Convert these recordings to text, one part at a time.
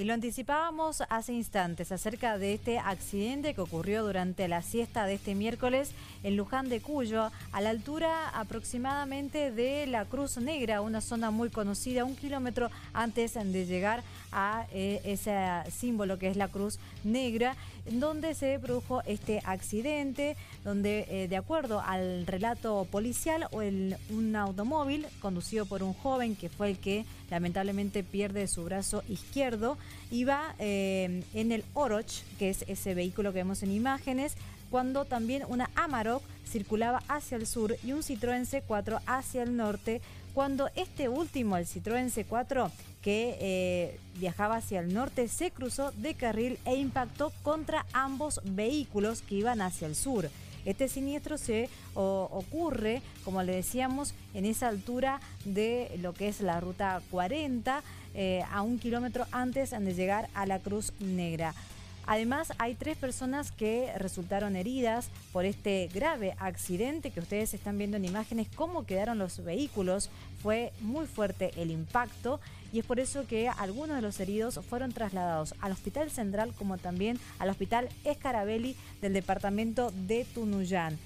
Y lo anticipábamos hace instantes acerca de este accidente que ocurrió durante la siesta de este miércoles en Luján de Cuyo, a la altura aproximadamente de la Cruz Negra, una zona muy conocida, un kilómetro antes de llegar a eh, ese símbolo que es la Cruz Negra, donde se produjo este accidente, donde eh, de acuerdo al relato policial, o un automóvil conducido por un joven que fue el que lamentablemente pierde su brazo izquierdo, iba eh, en el Oroch, que es ese vehículo que vemos en imágenes, cuando también una Amarok circulaba hacia el sur y un Citroën C4 hacia el norte, cuando este último, el Citroën C4, que eh, viajaba hacia el norte, se cruzó de carril e impactó contra ambos vehículos que iban hacia el sur. Este siniestro se ocurre, como le decíamos, en esa altura de lo que es la ruta 40, eh, a un kilómetro antes de llegar a la Cruz Negra. Además, hay tres personas que resultaron heridas por este grave accidente que ustedes están viendo en imágenes, cómo quedaron los vehículos. Fue muy fuerte el impacto y es por eso que algunos de los heridos fueron trasladados al Hospital Central como también al Hospital Escarabelli del departamento de Tunuyán.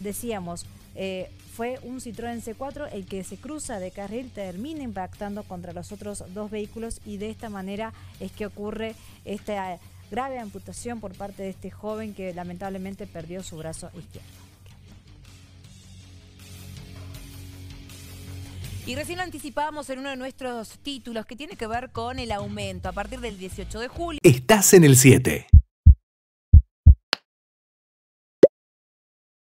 Decíamos, eh, fue un Citroën C4 el que se cruza de carril, termina impactando contra los otros dos vehículos y de esta manera es que ocurre esta grave amputación por parte de este joven que lamentablemente perdió su brazo izquierdo. Y recién lo anticipábamos en uno de nuestros títulos que tiene que ver con el aumento a partir del 18 de julio. Estás en el 7.